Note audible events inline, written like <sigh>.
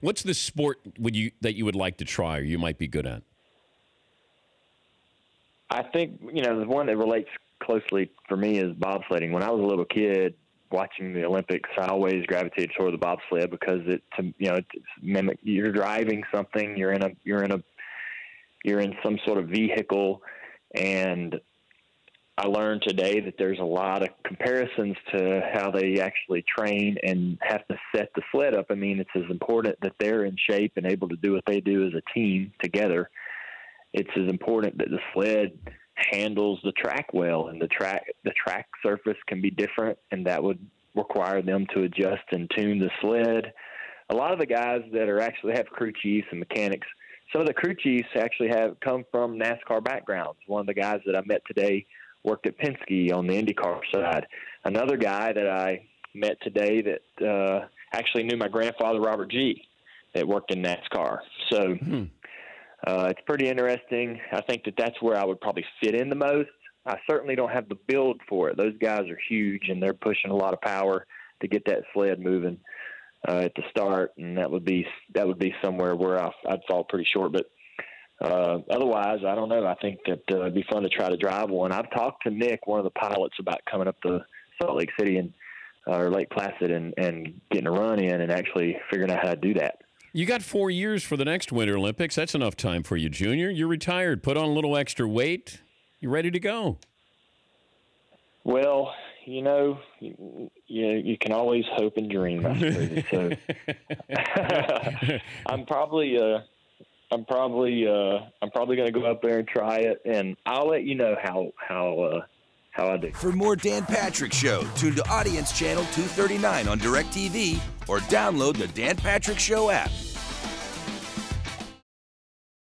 What's the sport would you that you would like to try or you might be good at? I think you know the one that relates closely for me is bobsledding. When I was a little kid, watching the Olympics, I always gravitated toward the bobsled because it, to, you know, it's mimic. You're driving something. You're in a. You're in a. You're in some sort of vehicle, and I learned today that there's a lot of comparisons to how they actually train and have to set the sled up. I mean, it's as important that they're in shape and able to do what they do as a team together. It's as important that the sled handles the track well, and the track the track surface can be different, and that would require them to adjust and tune the sled. A lot of the guys that are actually have crew chiefs and mechanics, some of the crew chiefs actually have come from NASCAR backgrounds. One of the guys that I met today worked at Penske on the IndyCar side. Another guy that I met today that uh, actually knew my grandfather Robert Gee, that worked in NASCAR. So hmm. uh, it's pretty interesting. I think that that's where I would probably fit in the most. I certainly don't have the build for it. Those guys are huge and they're pushing a lot of power to get that sled moving uh, at the start, and that would be that would be somewhere where I, I'd fall pretty short. But uh, otherwise, I don't know. I think that uh, it'd be fun to try to drive one. I've talked to Nick, one of the pilots, about coming up to Salt Lake City and uh, or Lake Placid and, and getting a run in and actually figuring out how to do that. You got four years for the next Winter Olympics. That's enough time for you, Junior. You're retired. Put on a little extra weight. You're ready to go. Well, you know, you, you can always hope and dream. I suppose. so <laughs> <laughs> I'm probably uh, I'm probably uh, I'm probably going to go up there and try it, and I'll let you know how how uh, how I do. For more Dan Patrick Show, tune to Audience Channel 239 on DirecTV or download the Dan Patrick Show app.